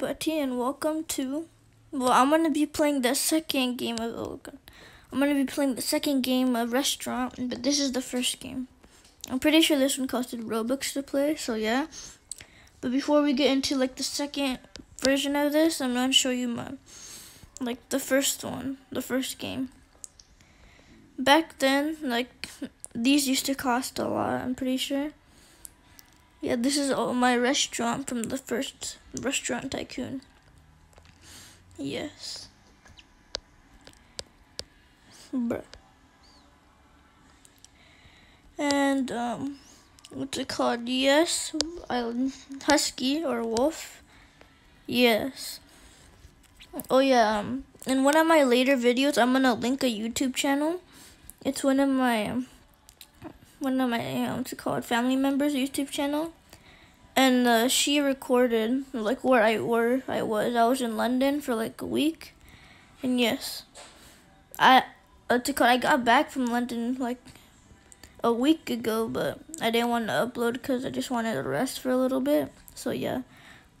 everybody, and welcome to. Well, I'm gonna be playing the second game of. Oh God. I'm gonna be playing the second game of Restaurant, but this is the first game. I'm pretty sure this one costed Robux to play, so yeah. But before we get into like the second version of this, I'm gonna show you my, like the first one, the first game. Back then, like these used to cost a lot. I'm pretty sure. Yeah, this is all my restaurant from the first restaurant tycoon. Yes. Bruh. And um what's it called? Yes, I husky or wolf. Yes. Oh yeah, um in one of my later videos I'm gonna link a YouTube channel. It's one of my um, one of my um, what's it called family members YouTube channel, and uh, she recorded like where I where I was. I was in London for like a week, and yes, I what's it called? I got back from London like a week ago, but I didn't want to upload because I just wanted to rest for a little bit. So yeah,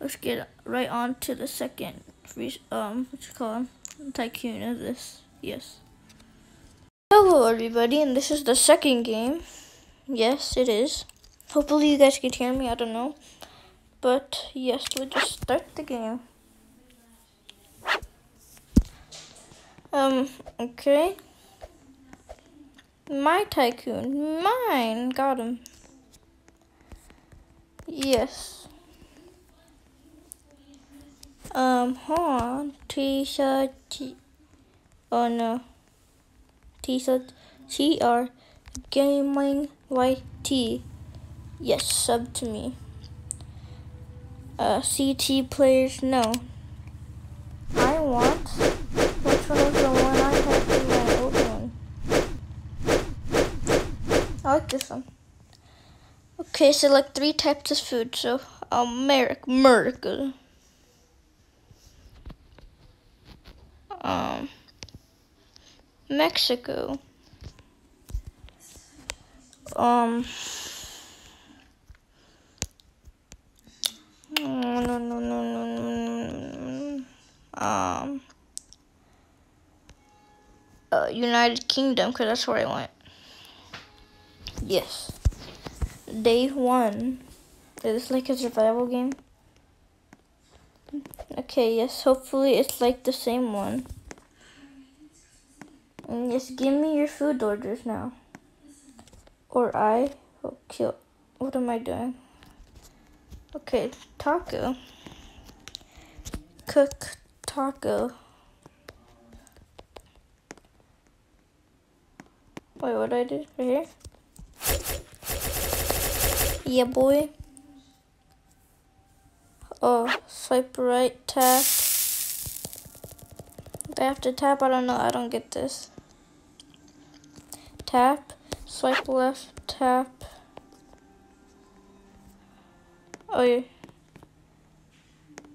let's get right on to the second um what's it called tycoon of this. Yes. Hello everybody, and this is the second game. Yes, it is. Hopefully you guys can hear me, I don't know. But yes, we'll just start the game. Um, okay. My tycoon. Mine. Got him. Yes. Um, hold on. T-shirt. Oh no. T-shirt. T-R. Gaming YT. Yes, sub to me. Uh, CT players, no. I want. Which one is the one I have in my old one? I like this one. Okay, select three types of food. So, America, America. Um, Mexico um no no no no no um uh, United Kingdom because that's where I went. Yes. Day one. Is this like a survival game? Okay, yes, hopefully it's like the same one. And yes, give me your food orders now or I will kill. What am I doing? Okay, taco. Cook taco. Wait, what I did right here? Yeah, boy. Oh, swipe right, tap. I have to tap? I don't know. I don't get this. Tap. Swipe left, tap. Oh, yeah.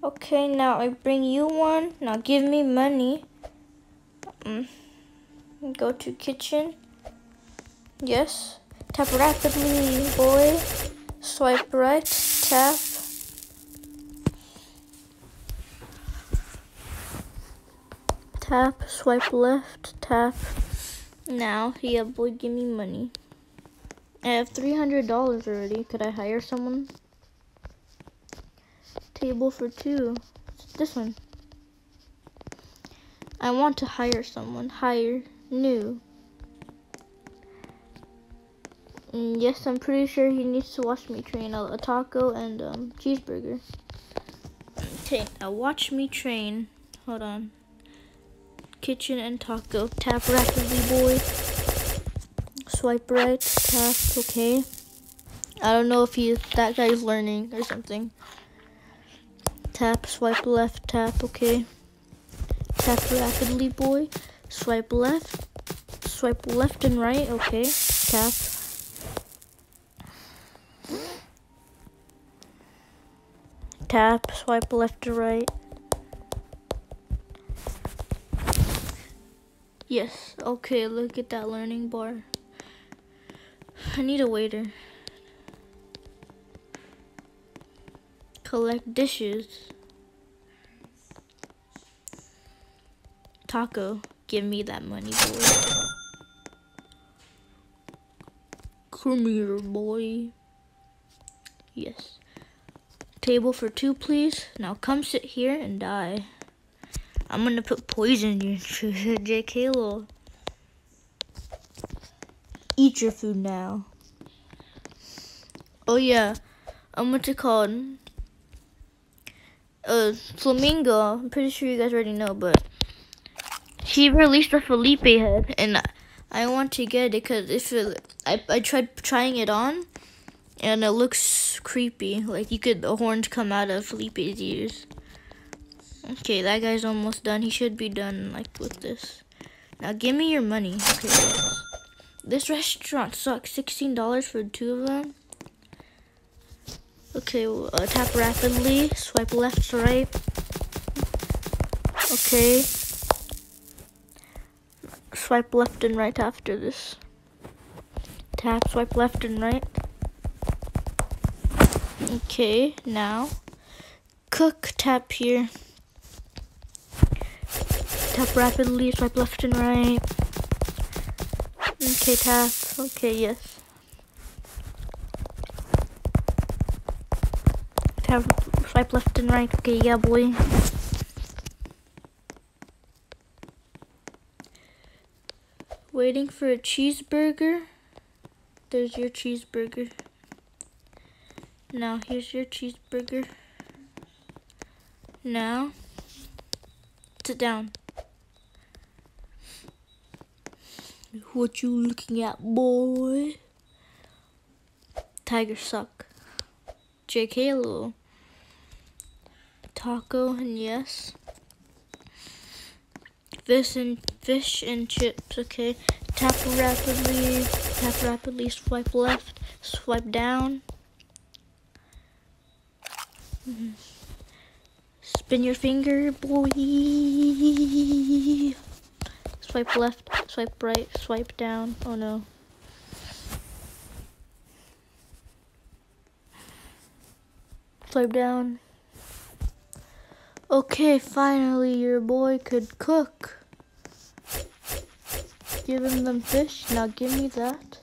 Okay, now I bring you one. Now give me money. Um, go to kitchen. Yes. Tap rapidly, boy. Swipe right, tap. Tap, swipe left, tap. Now, yeah, boy, give me money. I have $300 already. Could I hire someone? Table for two. This one. I want to hire someone. Hire. New. And mm, yes, I'm pretty sure he needs to watch me train a, a taco and um, cheeseburger. Okay, now watch me train. Hold on kitchen and taco. Tap rapidly, boy. Swipe right, tap, okay. I don't know if he that guy's learning or something. Tap, swipe left, tap, okay. Tap rapidly, boy. Swipe left. Swipe left and right, okay. Tap. Tap, swipe left to right. Yes, okay, look at that learning bar. I need a waiter. Collect dishes. Taco, give me that money, boy. Come here, boy. Yes. Table for two, please. Now come sit here and die. I'm gonna put poison in your food, JK Lol. Eat your food now. Oh yeah, um, what's it called? Uh, Flamingo. I'm pretty sure you guys already know, but he released a Felipe head, and I want to get it because if it, I I tried trying it on, and it looks creepy. Like you could the horns come out of Felipe's ears. Okay, that guy's almost done. He should be done like with this. Now give me your money. Okay. This restaurant sucks. Sixteen dollars for two of them. Okay, uh, tap rapidly. Swipe left to right. Okay. Swipe left and right after this. Tap, swipe left and right. Okay, now cook tap here. Tap rapidly, swipe left and right. Okay, tap. Okay, yes. have swipe left and right. Okay, yeah, boy. Waiting for a cheeseburger. There's your cheeseburger. Now, here's your cheeseburger. Now, sit down. What you looking at, boy? Tigers suck. JK little taco and yes. Fish and fish and chips, okay. Tap rapidly, tap rapidly, swipe left, swipe down. Mm -hmm. Spin your finger, boy. Swipe left, swipe right, swipe down. Oh no. Swipe down. Okay, finally your boy could cook. Give him them fish. Now give me that.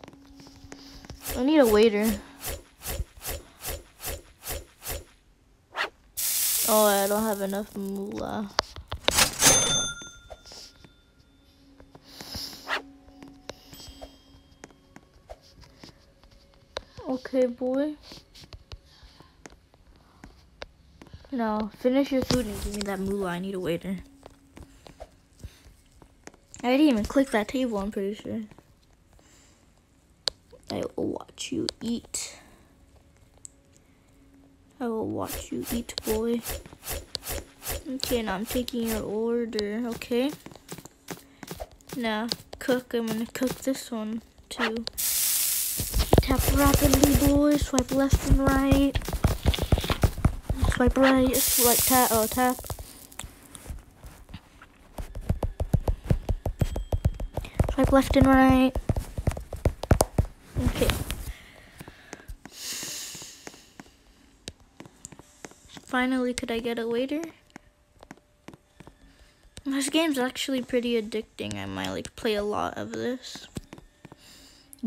I need a waiter. Oh, I don't have enough moolah. Okay, boy. No, finish your food and give me that moolah. I need a waiter. I didn't even click that table, I'm pretty sure. I will watch you eat. I will watch you eat, boy. Okay, now I'm taking your order, okay? Now, cook. I'm gonna cook this one, too. Tap rapidly, boys. Swipe left and right swipe right, swipe tap, oh tap. Swipe left and right. Okay. Finally, could I get a waiter? This game's actually pretty addicting. I might like play a lot of this.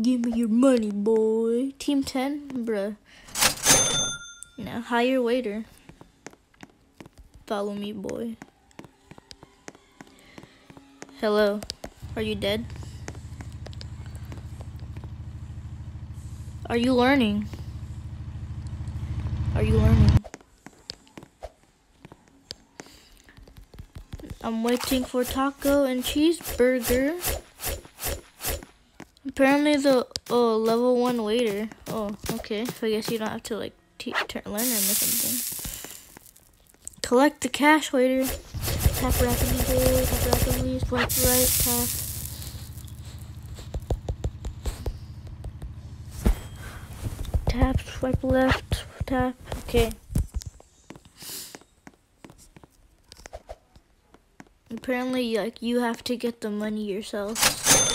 Give me your money, boy. Team 10? Bruh. Now, hire waiter. Follow me, boy. Hello. Are you dead? Are you learning? Are you learning? I'm waiting for taco and cheeseburger. Apparently the oh level one waiter. Oh, okay. So I guess you don't have to like turn learn or something. Collect the cash waiter. Tap rapidly tap rapidly, swipe right, tap. Tap, swipe left, tap, okay. Apparently, like, you have to get the money yourself.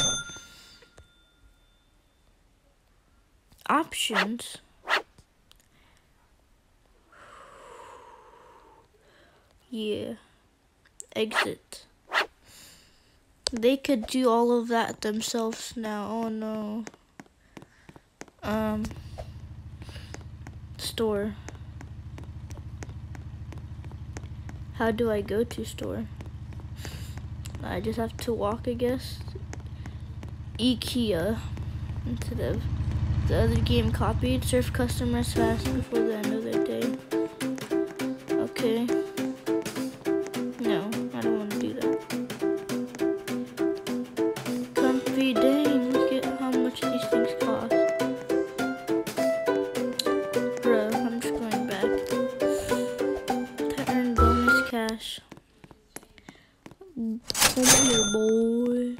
Options. Yeah. Exit. They could do all of that themselves now. Oh no. Um. Store. How do I go to store? I just have to walk, I guess. IKEA instead of the other game copied. Serve customers fast before the end of the day. Okay. No, I don't want to do that. Comfy, dang, look at how much these things cost. Bruh, I'm just going back. To earn bonus cash. Come here, boy.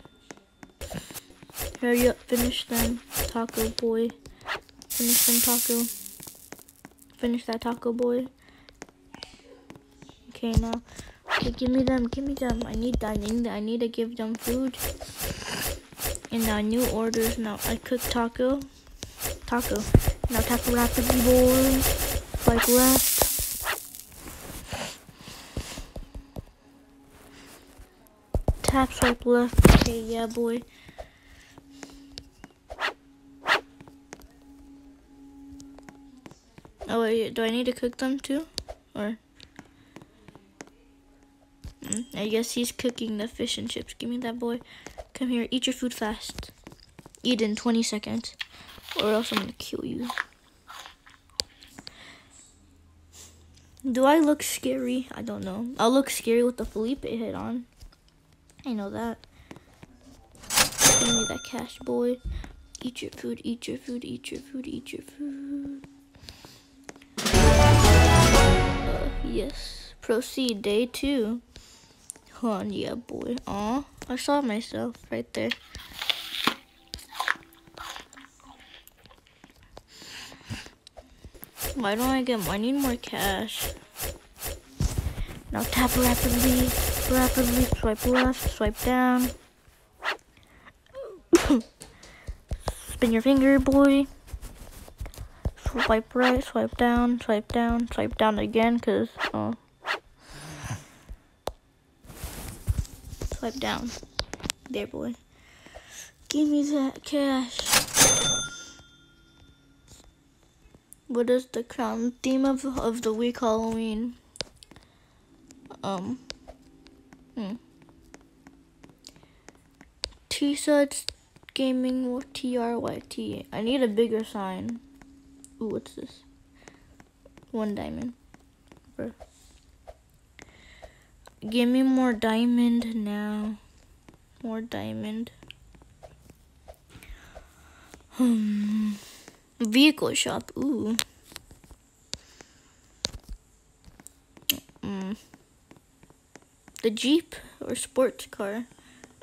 Hurry up, finish them. Taco boy. Taco. Finish that taco boy. Okay, now. Okay, give me them, give me them. I need that. I need, I need to give them food. And now new orders. Now I cook taco. Taco. Now tap rapidly, boy. Swipe left. Tap swipe left. Okay, yeah, boy. Do I need to cook them too? Or mm, I guess he's cooking the fish and chips. Give me that boy. Come here, eat your food fast. Eat in 20 seconds. Or else I'm gonna kill you. Do I look scary? I don't know. I'll look scary with the Felipe head on. I know that. Give me that cash, boy. Eat your food, eat your food, eat your food, eat your food. Yes. Proceed, day two. On, yeah, boy. Aw, I saw myself right there. Why don't I get? I need more cash. Now tap rapidly, rapidly, swipe left, swipe down. Spin your finger, boy. Swipe right, swipe down, swipe down, swipe down again, cause oh. Swipe down. There, boy. Give me that cash. What is the crown theme of of the week Halloween? Um. Hmm. T-Suds Gaming T R Y T. I need a bigger sign. Ooh, what's this? One diamond. Bruh. Give me more diamond now. More diamond. Hmm. Vehicle shop. Ooh. Mm. The Jeep or sports car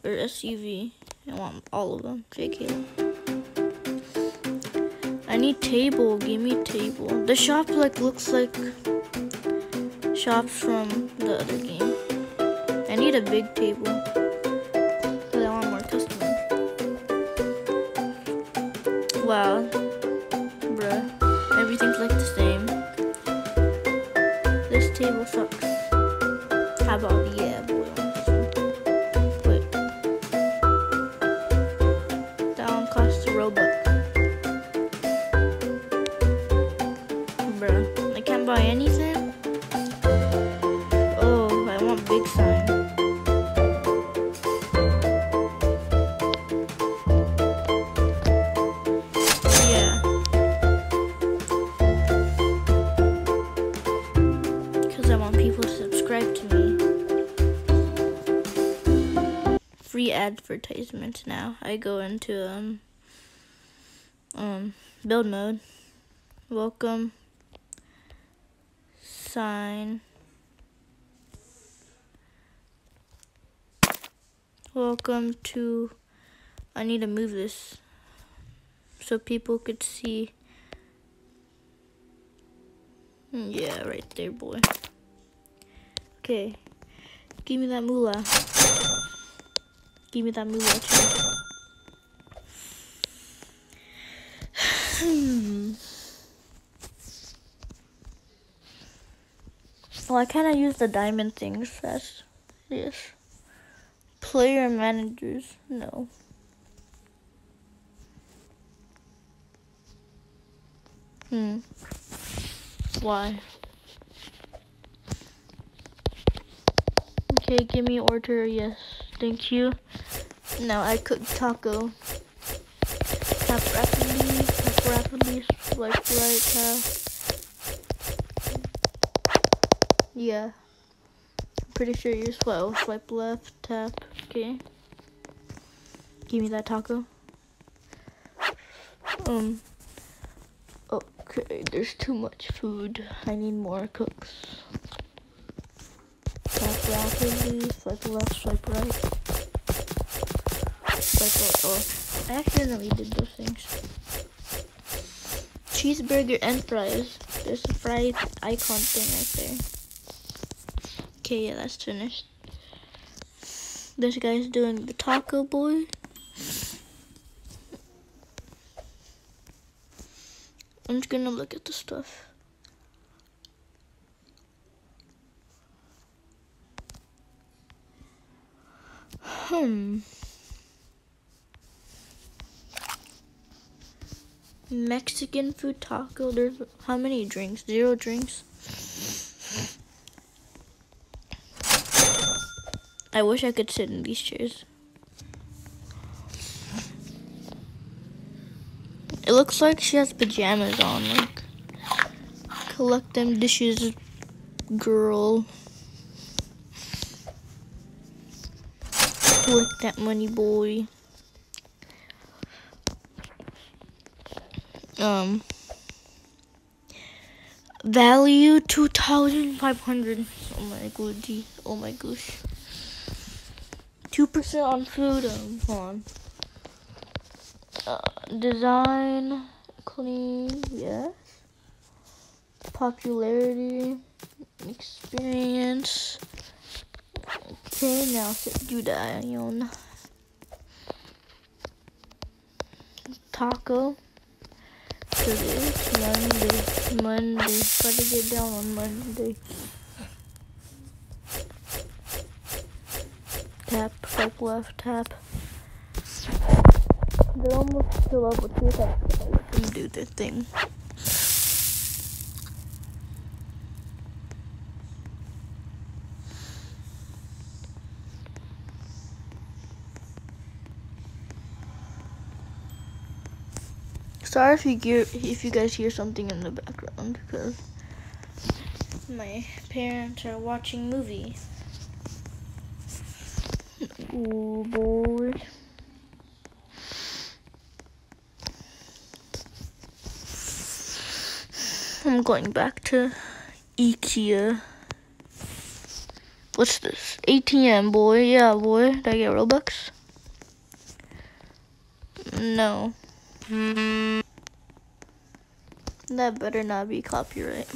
or SUV. I want all of them. JK. I need table. Give me table. The shop like looks like shops from the other game. I need a big table. Cause I want more customers. Wow. Free advertisement now. I go into um um build mode. Welcome sign. Welcome to I need to move this so people could see. Mm, Yeah, right there, boy. Okay. Give me that moolah. Give me that too. Hmm. well, I kind of use the diamond things yes. Player managers, no. Hmm. Why? Okay, give me order, yes. Thank you. Now I cook taco. Tap rapidly, tap rapidly, swipe right, tap. Yeah. I'm pretty sure you swipe, swipe left, tap, okay. Give me that taco. Um, okay, there's too much food. I need more cooks. Tap rapidly, swipe left, swipe right. Right, oh. I accidentally did those things. Cheeseburger and fries. There's a fry icon thing right there. Okay, yeah, that's finished. This guy's doing the taco boy. I'm just gonna look at the stuff. Hmm. Mexican food taco. There's how many drinks? Zero drinks. I wish I could sit in these chairs. It looks like she has pajamas on. Like, collect them dishes, girl. Collect that money, boy. Um, value two thousand five hundred. Oh my goodie. Oh my gosh. Two percent on food. Um, hold on. Uh, design, clean, yes. Popularity, experience. Okay, now set do that. Taco. Today, Monday, Monday. Gotta get down on Monday. Tap, tap left, tap. They're almost up with two them do their thing. Sorry if you hear if you guys hear something in the background because my parents are watching movie. Oh boy. I'm going back to IKEA. What's this? ATM, boy. Yeah, boy. Did I get Robux? No. That better not be copyright.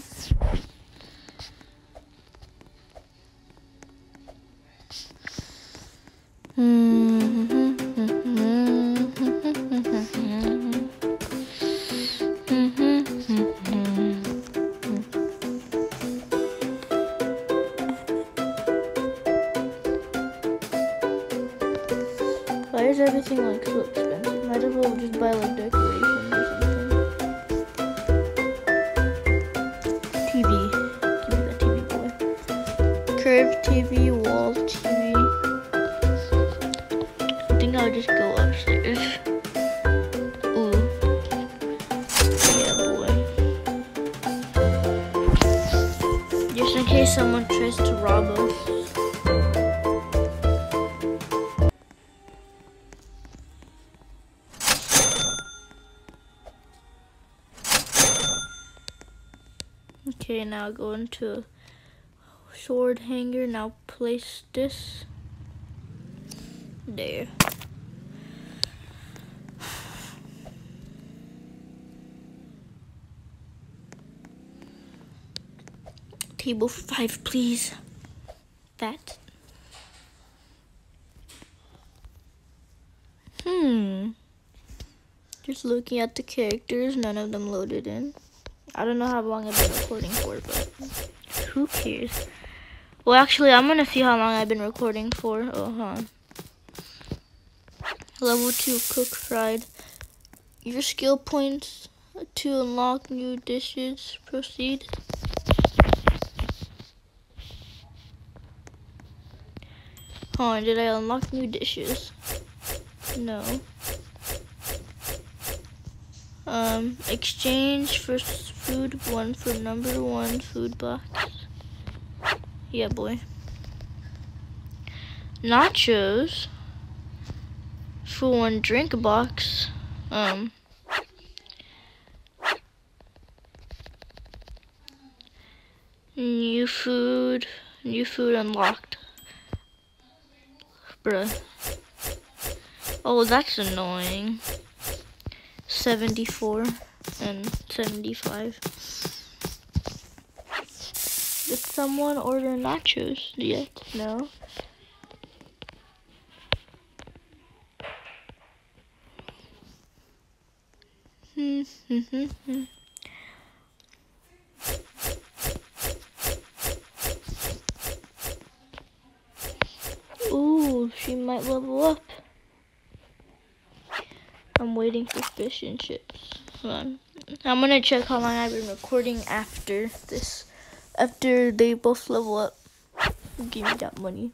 Why is everything like so expensive? Might as well just buy like decorations Okay, now go into sword hanger. Now place this there. Table five, please. That. Hmm. Just looking at the characters, none of them loaded in. I don't know how long I've been recording for, but who cares? Well, actually, I'm gonna see how long I've been recording for. Oh, huh. Level 2 cook fried. Your skill points to unlock new dishes. Proceed. On, did I unlock new dishes? No. Um, exchange for food one for number one food box. Yeah, boy. Nachos for one drink box. Um, new food, new food unlocked. Bruh. Oh, that's annoying. 74 and 75. Did someone order nachos yet? No. Ooh, she might level up. I'm waiting for fish and chips. I'm gonna check how long I've been recording after this. After they both level up. Give me that money.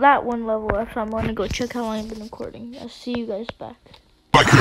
that one level up, so I'm going to go check how long I've been recording. I'll see you guys back. Like a